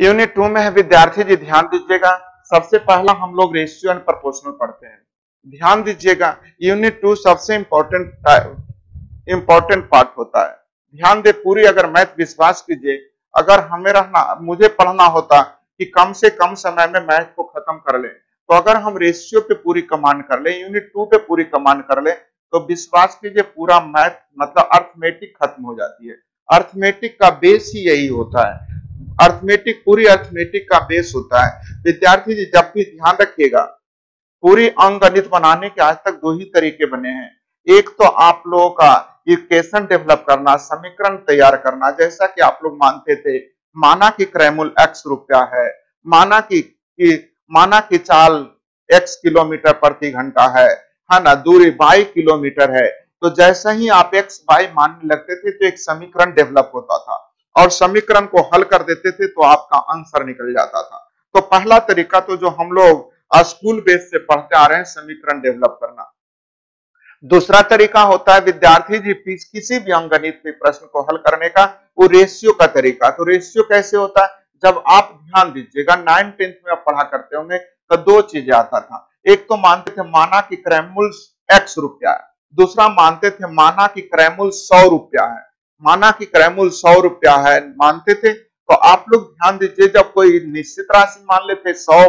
Unit to में है, विद्यार्थी जी, ध्यान दीजिएगा। सबसे पहला हम लोग रेशियो एंड प्रपोर्शनल पढ़ते हैं। ध्यान दीजिएगा यूनिट टू सबसे इंपॉर्टेंट इंपॉर्टेंट पार्ट होता है। ध्यान दे, पूरी अगर मैथ विश्वास कीजिए। अगर हमें रहना, मुझे पढ़ना होता कि कम से कम समय में मैथ को खत्म कर ले तो अगर हम रेशियो पे पूरी कमांड कर ले यूनिट टू पे पूरी कमांड कर ले तो विश्वास कीजिए पूरा मैथ मतलब अर्थमेटिक खत्म हो जाती है। अर्थमेटिक का बेस ही यही होता है। अर्थमेटिक पूरी अर्थमेटिक का बेस होता है। विद्यार्थी जी जब भी ध्यान रखिएगा पूरी अंगणित बनाने के आज तक दो ही तरीके बने हैं। एक तो आप लोगों का इक्वेशन डेवलप करना समीकरण तैयार करना जैसा कि आप लोग मानते थे माना कि क्रैमुल एक्स रुपया है माना कि, कि माना कि चाल एक्स किलोमीटर प्रति घंटा है है ना दूरी बाई किलोमीटर है तो जैसा ही आप एक्स बाई मानने लगते थे तो एक समीकरण डेवलप होता था। और समीकरण को हल कर देते थे तो आपका आंसर निकल जाता था। तो पहला तरीका तो जो हम लोग स्कूल बेस से पढ़ते आ रहे हैं समीकरण डेवलप करना। दूसरा तरीका होता है विद्यार्थी जी किसी भी अंगणित के प्रश्न को हल करने का, वो रेशियो का तरीका। तो रेशियो कैसे होता है? जब आप ध्यान दीजिएगा नाइन टेंथ में आप पढ़ा करते होंगे तो दो चीज़ें आता था। एक तो मानते थे माना कि क्रैमुल एक्स रुपया है। दूसरा मानते थे माना कि क्रैमुल सौ रुपया है। माना कि क्रैमुल सौ रुपया है, मानते थे? तो आप लोग ध्यान दीजिए, जब कोई निश्चित राशि मान लेते सौ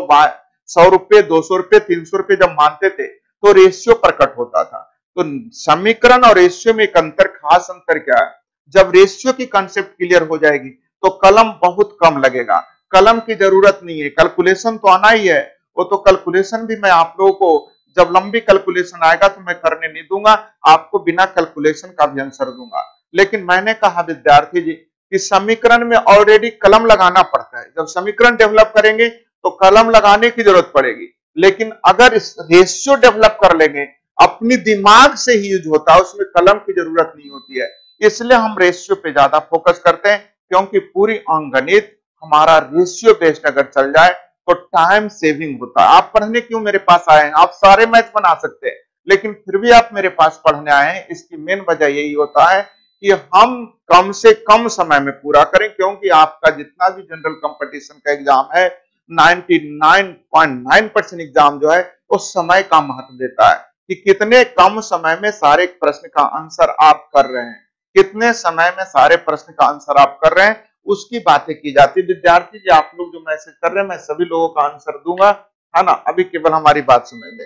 सौ रुपये, दो सौ रुपये, तीन सौ रुपये जब मानते थे तो रेशियो प्रकट होता था। तो समीकरण और रेशियो में एक अंतर, खास अंतर क्या है? जब रेशियो की कंसेप्ट क्लियर हो जाएगी तो कलम बहुत कम लगेगा। कलम की ज़रूरत नहीं है। कैलकुलेशन तो आना ही है। वो तो कैलकुलेशन भी मैं आप लोगों को, जब लंबी कैलकुलेशन आएगा तो मैं करने नहीं दूँगा। आपको बिना कैलकुलेशन का भी आंसर दूँगा। लेकिन मैंने कहा, विद्यार्थी जी, कि समीकरण में ऑलरेडी कलम लगाना पड़ता है। जब समीकरण डेवलप करेंगे तो कलम लगाने की ज़रूरत पड़ेगी। लेकिन अगर इस रेशियो डेवलप कर लेंगे, अपनी दिमाग से ही यूज़ होता है उसमें कलम की ज़रूरत नहीं होती है। इसलिए हम रेशियो पे ज़्यादा फोकस करते हैं, क्योंकि पूरी अंगणित हमारा रेशियो बेस्ड अगर चल जाए तो टाइम सेविंग होता। है आप पढ़ने क्यों मेरे पास आए हैं? आप सारे मैथ बना सकते हैं, लेकिन फिर भी आप मेरे पास पढ़ने आए हैं। इसकी मेन वजह यही होता है कि हम कम से कम समय में पूरा करें, क्योंकि आपका जितना भी जनरल कंपटीशन का एग्ज़ाम है 99.9 परसेंट एग्ज़ाम जो है वो समय का महत्व देता है कि कितने कम समय में सारे प्रश्न का आंसर आप कर रहे हैं। कितने समय में सारे प्रश्न का आंसर आप कर रहे हैं, उसकी बातें की जाती है। विद्यार्थी जी, आप लोग जो मैसेज कर रहे हैं, मैं सभी लोगों का आंसर दूँगा, है ना? अभी केवल हमारी बात समझ ले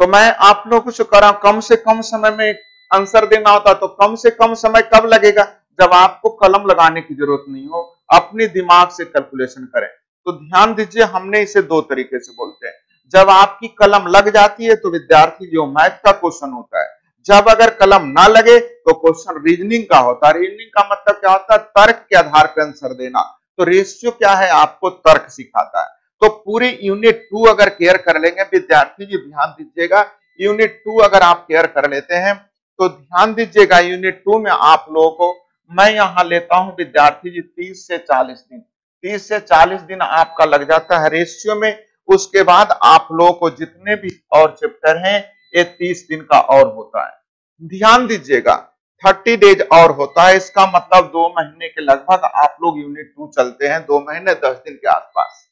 तो मैं आप लोगों को करा कम से कम समय में आंसर देना होता तो कम से कम समय कब लगेगा? जब आपको कलम लगाने की ज़रूरत नहीं हो, अपने दिमाग से कैलकुलेशन करें। तो ध्यान दीजिए, हमने इसे दो तरीके से बोलते हैं। जब आपकी कलम लग जाती है तो विद्यार्थी जो मैथ का क्वेश्चन होता है। जब अगर कलम ना लगे तो क्वेश्चन रीजनिंग का होता है। रीजनिंग का मतलब क्या होता है? तर्क के आधार पर आंसर देना। तो रेशियो क्या है? आपको तर्क सिखाता है। तो पूरी यूनिट टू अगर केयर कर लेंगे, विद्यार्थी जी ध्यान दीजिएगा यूनिट टू अगर आप केयर कर लेते हैं तो ध्यान दीजिएगा यूनिट टू में आप लोगों को मैं यहाँ लेता हूँ, विद्यार्थी जी, तीस से चालीस दिन। तीस से चालीस दिन आपका लग जाता है रेशियो में। उसके बाद आप लोगों को जितने भी और चैप्टर हैं, ये तीस दिन का और होता है। ध्यान दीजिएगा थर्टी डेज़ और होता है। इसका मतलब दो महीने के लगभग आप लोग यूनिट टू चलते हैं, दो महीने दस दिन के आसपास।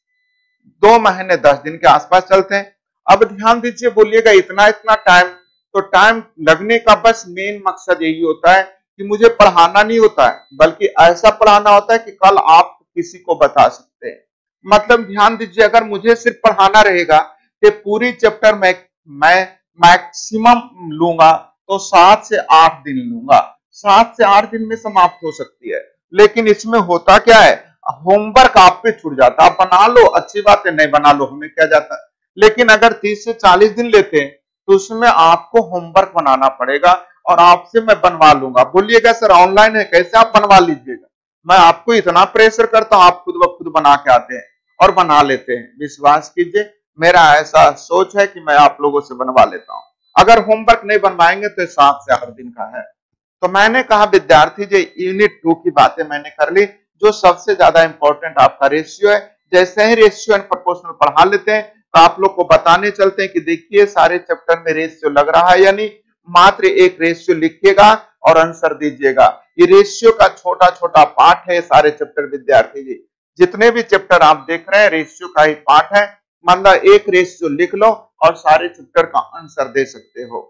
दो महीने दस दिन के आसपास चलते हैं। अब ध्यान दीजिए, बोलिएगा, इतना इतना टाइम तो टाइम लगने का बस मेन मकसद यही होता है कि मुझे पढ़ाना नहीं होता है, बल्कि ऐसा पढ़ाना होता है कि कल आप किसी को बता सकते हैं। मतलब ध्यान दीजिए, अगर मुझे सिर्फ़ पढ़ाना रहेगा कि पूरी चैप्टर में, मैं मैक्सिमम लूँगा तो सात से आठ दिन लूँगा। सात से आठ दिन में समाप्त हो सकती है। लेकिन इसमें होता क्या है? होमवर्क आप पे छूट जाता आप बना लो, अच्छी बात है, नहीं बना लो, हमें क्या जाता है? लेकिन अगर तीस से चालीस दिन लेते हैं तो उसमें आपको होमवर्क बनाना पड़ेगा और आपसे मैं बनवा लूँगा। बोलिएगा सर ऑनलाइन है? कैसे आप बनवा लीजिएगा? मैं आपको इतना प्रेशर करता हूँ, आप खुद ब खुद बना के आते हैं और बना लेते हैं। विश्वास कीजिए, मेरा ऐसा सोच है कि मैं आप लोगों से बनवा लेता हूँ। अगर होमवर्क नहीं बनवाएँगे तो सात से आठ दिन का है। तो मैंने कहा, विद्यार्थी जो यूनिट टू की बातें मैंने कर ली, जो सबसे ज़्यादा इंपॉर्टेंट आपका रेशियो है, जैसे ही रेशियो एंड प्रोपोर्शनल पढ़ा लेते हैं तो आप लोग को बताने चलते हैं कि देखिए सारे चैप्टर में रेशियो लग रहा है यानी मात्र एक रेशियो लिखिएगा और आंसर दीजिएगा। ये रेशियो का छोटा छोटा पार्ट है सारे चैप्टर विद्यार्थी जी। जितने भी चैप्टर आप देख रहे हैं रेशियो का ही पार्ट है। मतलब एक रेशियो लिख लो और सारे चैप्टर का आंसर दे सकते हो।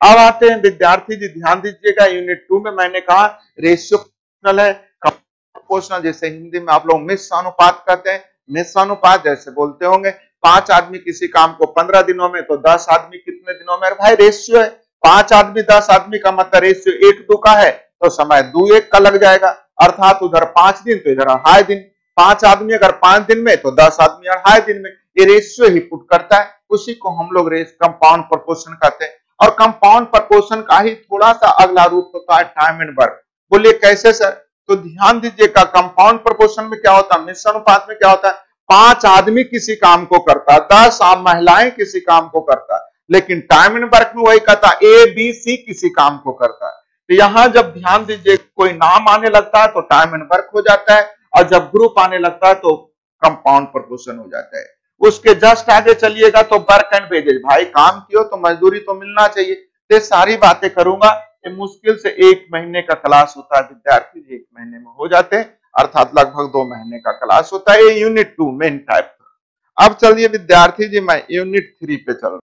अब आते हैं विद्यार्थी जी, ध्यान दीजिएगा। यूनिट टू में मैंने कहा रेशियो है प्रोपोर्शनल जैसे हिंदी में आप लोग मिश्र अनुपात कहते हैं। मिश्र अनुपात जैसे बोलते होंगे। पाँच आदमी किसी काम को पंद्रह दिनों में तो दस आदमी कितने दिनों में? भाई रेशियो है। पाँच आदमी, दस आदमी का मतलब रेशियो एक दो का है तो समय दो एक का लग जाएगा। अर्थात उधर पाँच दिन तो इधर अढ़ाई दिन। पाँच आदमी अगर पाँच दिन में तो दस आदमी अढ़ाई दिन में। ये रेशियो ही पुट करता है। उसी को हम लोग रेस कंपाउंड प्रपोर्शन कहते हैं। और कंपाउंड प्रपोर्शन का ही थोड़ा सा अगला रूप होता है टाइम एंड वर्क बोलिए कैसे सर तो ध्यान दीजिएगा कंपाउंड प्रपोर्शन में क्या होता है? मिश्र अनुपात में क्या होता है? पाँच आदमी किसी काम को करता, दस महिलाएँ किसी काम को करता, लेकिन टाइम एंड वर्क में वही कहता ए बी सी किसी काम को करता। है तो यहाँ जब ध्यान दीजिए, कोई नाम आने लगता है तो टाइम एंड वर्क हो जाता है, और जब ग्रुप आने लगता है तो कंपाउंड प्रपोर्शन हो जाता है। उसके जस्ट आगे चलिएगा तो वर्क एंड वेजेज भाई, काम कियो तो मजदूरी तो मिलना चाहिए। ये सारी बातें करूँगा, ये मुश्किल से एक महीने का क्लास होता है, विद्यार्थी एक महीने में हो जाते हैं। अर्थात लगभग दो महीने का क्लास होता है यूनिट टू मेन टाइप अब चलिए विद्यार्थी जी, मैं यूनिट थ्री पे चल